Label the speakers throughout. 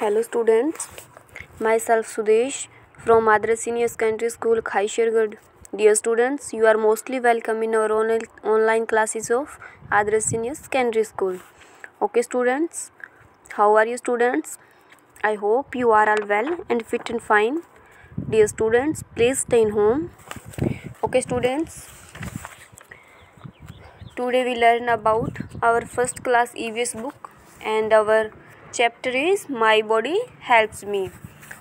Speaker 1: Hello students, myself Sudesh from Madras Senior Secondary School, Khaishargarh. Dear students, you are mostly welcome in our on- online classes of Madras Senior Secondary School. Okay students, how are you students? I hope you are all well and fit and fine. Dear students, please stay in home. Okay students, today we learn about our first class EVS book and our chapter is my body helps me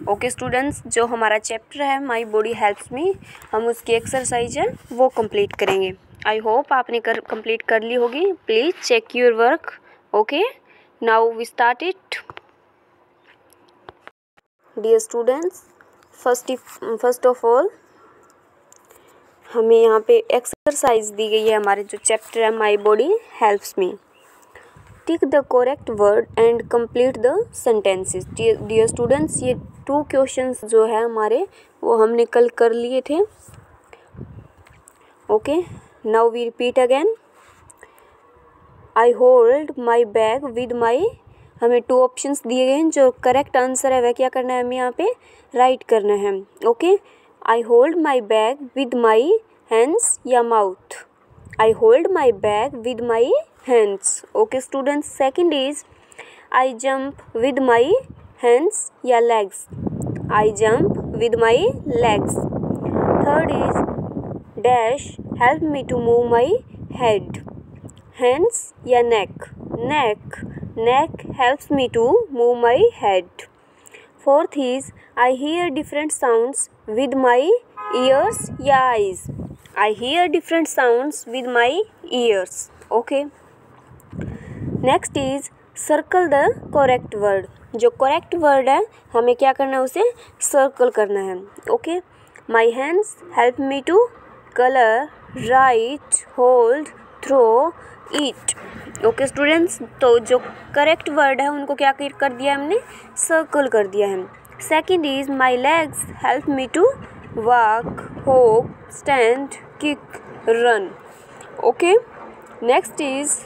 Speaker 1: okay students जो हमारा chapter है my body helps मी हम उसकी exercise है, वो complete करेंगे। I hope आपने कर कंप्लीट कर ली होगी। Please check your work okay now we start it dear students first first of all हमें यहाँ पे एक्सरसाइज दी गई है, हमारे जो चैप्टर है my body helps me tick the correct word and complete the sentences dear students ये two questions जो है हमारे, वो हमने कल कर लिए थे। Okay now we repeat again I hold my bag with my हमें टू ऑप्शंस दिए गए हैं, जो करेक्ट आंसर है, वह क्या करना है हमें यहाँ पे राइट करना है। Okay I hold my bag with my hands या mouth I hold my bag with my hands okay students second is i jump with my hands या legs i jump with my legs third is dash help me to move my head hands या neck neck neck helps me to move my head fourth is i hear different sounds with my ears या eyes i hear different sounds with my ears okay Next is circle the correct word जो correct word है, हमें क्या करना है उसे? Circle करना है। Okay my hands help me to colour write hold throw eat okay students तो जो करेक्ट वर्ड है, उनको क्या कर दिया हमने? सर्कल कर दिया है। Second is my legs help me to walk hop stand kick run okay next is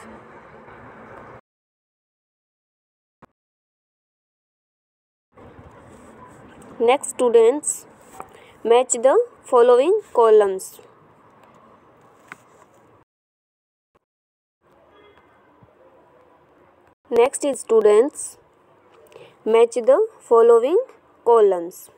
Speaker 1: Next students, match the following columns. Next is students, match the following columns.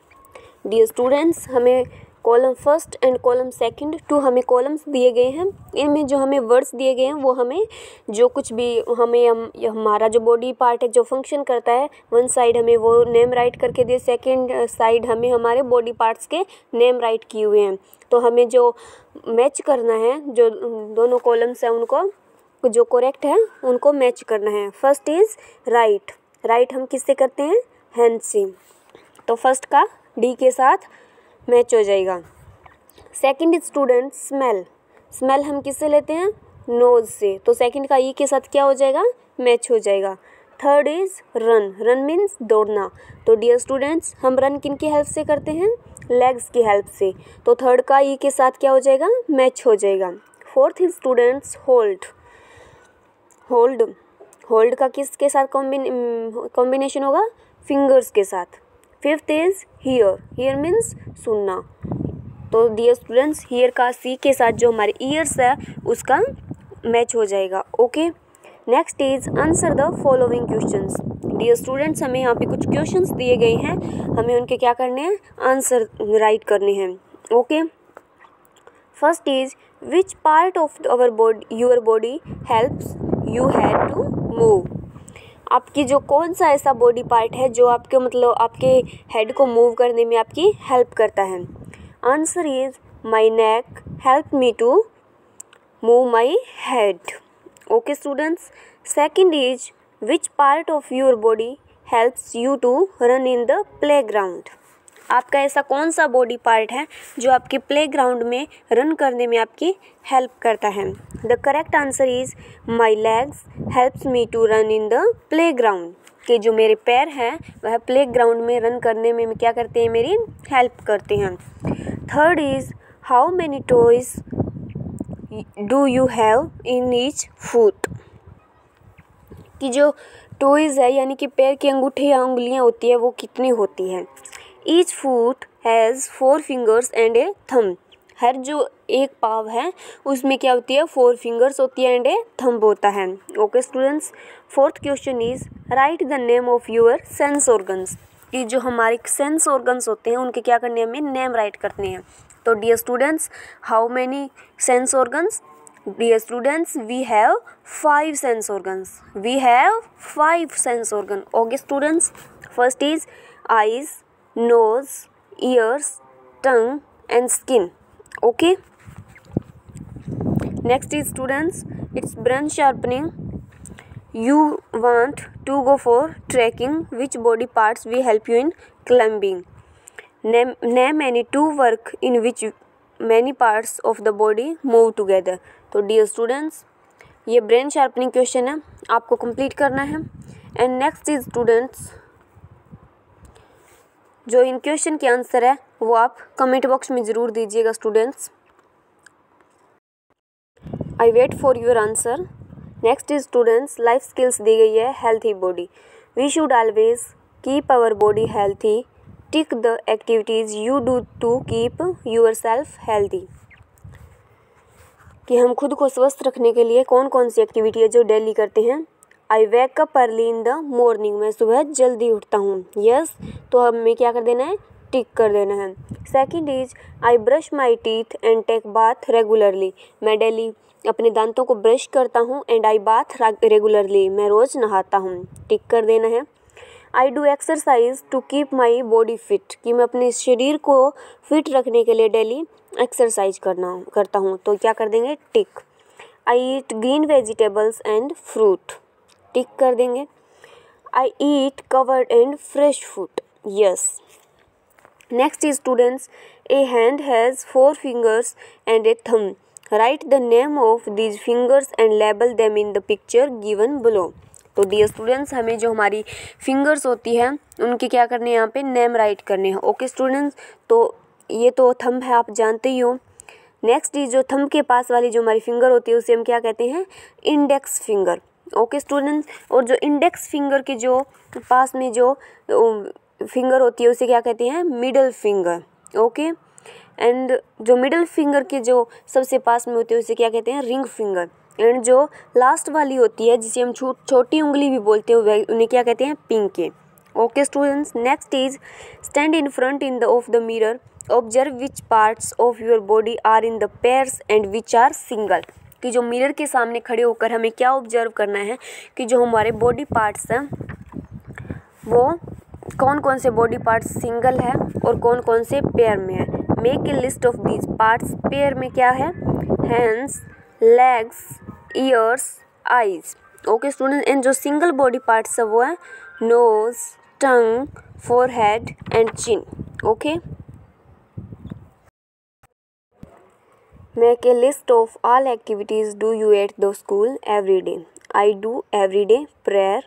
Speaker 1: Dear students, हमें column first and column second two हमें columns दिए गए हैं। इनमें जो हमें words दिए गए हैं, वो हमें जो कुछ भी हमें हम हमारा जो बॉडी पार्ट है, जो फ़ंक्शन करता है वन साइड हमें वो नेम राइट करके दिए सेकंड साइड हमें हमारे बॉडी पार्ट्स के नेम राइट किए हुए हैं। तो हमें जो मैच करना है, जो दोनों कॉलम्स हैं, उनको, जो करेक्ट है, उनको मैच करना है। फ़र्स्ट इज़ राइट राइट हम किससे करते हैं? हैंड से। तो फ़र्स्ट का डी के साथ मैच हो जाएगा। सेकंड स्टूडेंट स्मेल स्मेल हम किससे लेते हैं? नोज़ से। तो सेकंड का ई के साथ क्या हो जाएगा? मैच हो जाएगा। Third is run run means दौड़ना। तो डियर स्टूडेंट्स हम रन किन की हेल्प से करते हैं? लेग्स की हेल्प से। तो थर्ड का ई के साथ क्या हो जाएगा? मैच हो जाएगा। Fourth is students hold hold hold का किसके साथ कॉम्बिनेशन होगा? फिंगर्स के साथ। Fifth is hear hear means सुनना। तो डियर स्टूडेंट्स हियर का सी के साथ जो हमारे ईयर्स है, उसका मैच हो जाएगा। Okay next is answer the following questions dear students हमें यहाँ पे कुछ क्वेश्चंस दिए गए हैं। हमें उनके क्या करने हैं? आंसर राइट करने हैं। Okay first is which part of our body your body helps you head to move आपकी जो कौन सा ऐसा बॉडी पार्ट है जो आपके मतलब आपके हेड को मूव करने में आपकी हेल्प करता है? Answer is my neck help me to move my head okay students second is which part of your body helps you to run in the play ground आपका ऐसा कौन सा बॉडी पार्ट है जो आपके प्लेग्राउंड में रन करने में आपकी हेल्प करता है? The correct answer is my legs helps me to run in the play ground के जो मेरे पैर हैं, वह प्ले ग्राउंड में रन करने में क्या करते हैं मेरी? हेल्प करते हैं। Third is how many toes do you have in each foot कि जो टोइज है, यानी कि पैर की अंगूठे या उंगलियाँ होती है, वो कितनी होती है? Each foot has four fingers and a thumb हर जो एक पाव है, उसमें क्या होती है? फोर फिंगर्स होती है एंड ए थम्ब होता है. Okay students fourth question is write the name of your sense organs कि जो हमारे सेंस ऑर्गन्स होते हैं, उनके क्या करने हमें? नेम राइट करने हैं. तो dear students how many sense organs dear students, we have five sense organs. We have five sense organ. Okay, students, first is eyes. Nose ears tongue and skin okay next is students it's brain sharpening you want to go for trekking which body parts will help you in climbing name, name any two work in which many parts of the body move together तो dear students ये brain sharpening question है आपको complete करना है and next is students जो इन question के answer है, वो आप कमेंट बॉक्स में ज़रूर दीजिएगा students I wait for your answer next is students life skills दी गई है healthy body we should always keep our body healthy tick the activities you do to keep your self healthy कि हम खुद को स्वस्थ रखने के लिए कौन कौन सी एक्टिविटी है जो डेली करते हैं? I wake up early in the morning मैं सुबह जल्दी उठता हूँ। यस तो हमें क्या कर देना है? टिक कर देना है। Second is I brush my teeth and take bath regularly मैं डेली अपने दांतों को ब्रश करता हूँ एंड आई बाथ रेगुलरली मैं रोज़ नहाता हूँ। टिक कर देना है। I do exercise to keep my body fit कि मैं अपने शरीर को फिट रखने के लिए डेली एक्सरसाइज करना, करता हूँ। तो क्या कर देंगे? Tick I eat green vegetables and fruit tick कर देंगे। I eat covered and fresh food yes next is students a hand has four fingers and a thumb write the name of these fingers and label them in the picture given below तो dear students हमें जो हमारी fingers होती है, उनके क्या करने हैं यहाँ पे? नेम राइट करने हैं। ओके स्टूडेंट्स तो ये तो थंब है, आप जानते ही हो। नेक्स्ट इज़ जो थंब के पास वाली जो हमारी फिंगर होती है, उसे हम क्या कहते हैं? इंडेक्स फिंगर ओके स्टूडेंट्स और जो इंडेक्स फिंगर के जो पास में जो फिंगर होती है, उसे क्या कहते हैं? Middle finger okay? एंड जो मिडल फिंगर के जो सबसे पास में होती है, उसे क्या कहते हैं? रिंग फिंगर एंड जो लास्ट वाली होती है, जिसे हम छो, छोटी उंगली भी बोलते हैं उन्हें क्या कहते हैं? Pinky okay students next is stand in front in the of the mirror observe which parts of your body are in the pairs and which are single कि जो मिरर के सामने खड़े होकर हमें क्या ऑब्ज़र्व करना है कि जो हमारे बॉडी पार्ट्स हैं, वो कौन कौन से बॉडी पार्ट्स सिंगल है और कौन कौन से पेयर में है। Make a list of these parts pair में क्या है? Hands legs ears eyes okay student and जो सिंगल बॉडी पार्ट्स है, वो है nose tongue forehead and chin okay make a list of all activities do you at the school every day I do every day prayer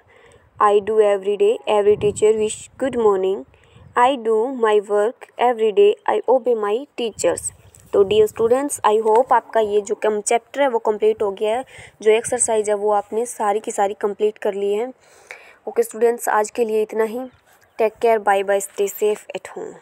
Speaker 1: I do every day every teacher wish good morning I do my work every day I obey my teachers तो dear students I hope आपका ये जो कम chapter है वो complete हो गया है। जो एक्सरसाइज है वो आपने सारी की सारी कंप्लीट कर ली है। ओके okay, स्टूडेंट्स आज के लिए इतना ही। Take care bye bye stay safe at home